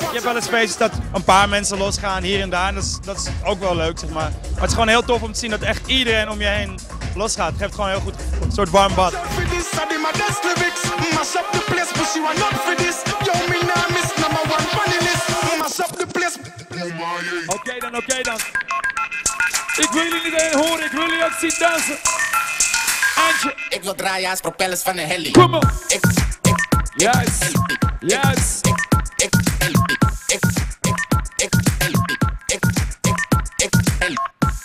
Je hebt wel eens feestjes dat een paar mensen losgaan hier en daar. En dat is, dat is ook wel leuk, zeg maar. Maar het is gewoon heel tof om te zien dat echt iedereen om je heen losgaat. Het geeft gewoon heel goed een soort warm bad. Oké dan, oké dan. Ik wil jullie niet alleen horen, ik wil jullie ook zien dansen. Eindje, Ik wil draaien als propellers van een heli. kom op. Ik, ik, Juist, juist. ik, ik, ik, ik, ik, ik,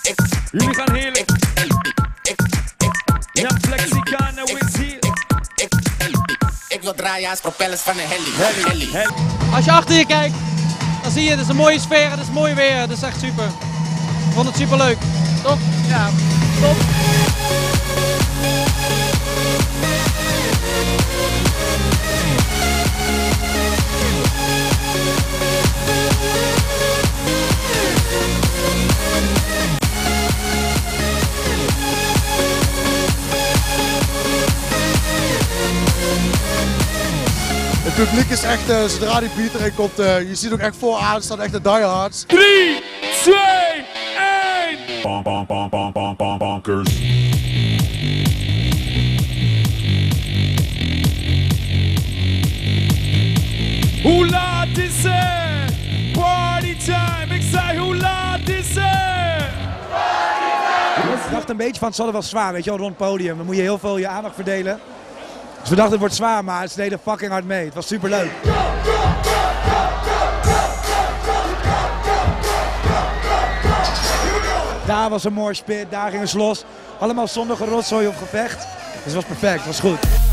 ik, Jullie gaan heerlijk. Jan Flexicana is hier. ik wil draaien als propellers van een heli. Heli. Hel- Als je achter je kijkt, dan zie je, het is een mooie sfeer, het is mooi weer, het is echt super. Ik vond het super leuk. Toch? Ja, top. Het publiek is echt, eh, zodra die beat erin komt, eh, je ziet ook echt vooraan, staan echt de diehards. 3, 2, 1. Bonk, bonk, bonk, bonk, bonk, bonk, bonkers. Hoe laat is het? Party time. Ik zei hoe laat is het? Ik dacht een beetje van het zal er wel zwaar, weet je wel, rond het podium. Dan moet je heel veel je aandacht verdelen. Dus we dachten het wordt zwaar, maar ze deden fucking hard mee. Het was super leuk. Daar was een moorspit, daar ging een los. Allemaal zonder gerotzooi of gevecht. Dus het was perfect, het was goed.